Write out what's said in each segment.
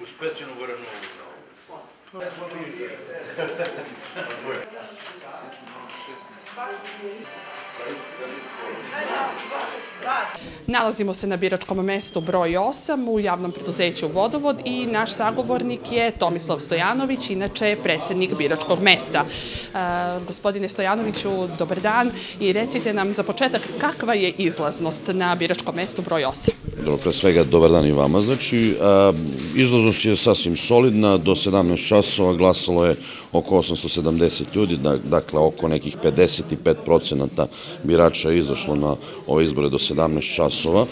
Os pets no Guaranovo. Nalazimo se na biračkom mestu broj 8 u javnom preduzeću Vodovod i naš sagovornik je Tomislav Stojanović, inače predsednik biračkog mesta. E, gospodine Stojanoviću, dobar dan i recite nam za početak kakva je izlaznost na biračkom mestu broj 8? Dobro, pre svega dobar dan i vama. Znači, a, izlaznost je sasvim solidna, do 17 časova glasalo je oko 870 ljudi, da- dakle oko nekih 55% birača je izašlo na ove izbore do 17 časova.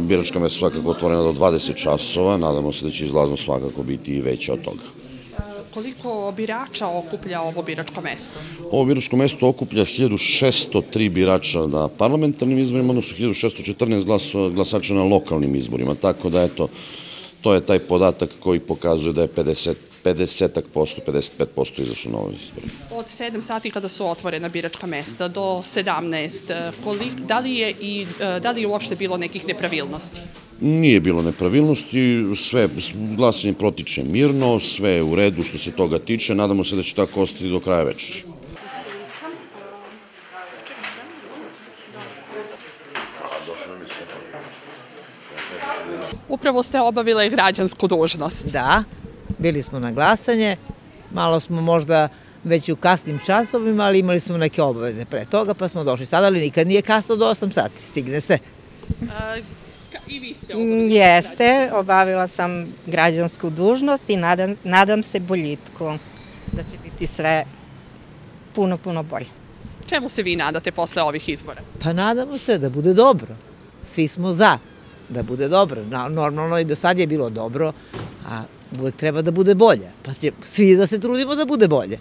Biračka mesta svakako otvorena do 20 časova, nadamo se da će izlaznost svakako biti i veća od toga. Koliko birača okuplja ovo biračko mesto? Ovo biračko mesto okuplja 1603 birača na parlamentarnim izborima, odnosno 1614 glaso, glasača na lokalnim izborima, tako da eto, to je taj podatak koji pokazuje da je 50 50 posto, 55% izašlo na ove izbore. Od 7 sati kada su otvorena biračka mesta do 17, e, kolik, da, li je i, e, da li je uopšte bilo nekih nepravilnosti? Nije bilo nepravilnosti, sve glasanje protiče mirno, sve je u redu što se toga tiče, nadamo se da će tako ostati do kraja večeri. Upravo ste obavile građansku dužnost. Da, bili smo na glasanje, malo smo možda već u kasnim časovima, ali imali smo neke obaveze pre toga, pa smo došli sada, ali nikad nije kasno do 8 sati, stigne se. I vi ste Mm, Jeste, obavila sam građansku dužnost i nadam, nadam se boljitku, da će biti sve puno, puno bolje. Čemu se vi nadate posle ovih izbora? Pa nadamo se da bude dobro. Svi smo za da bude dobro. Normalno i do sad je bilo dobro, a uvek treba da bude bolje. Pa svi da se trudimo da bude bolje.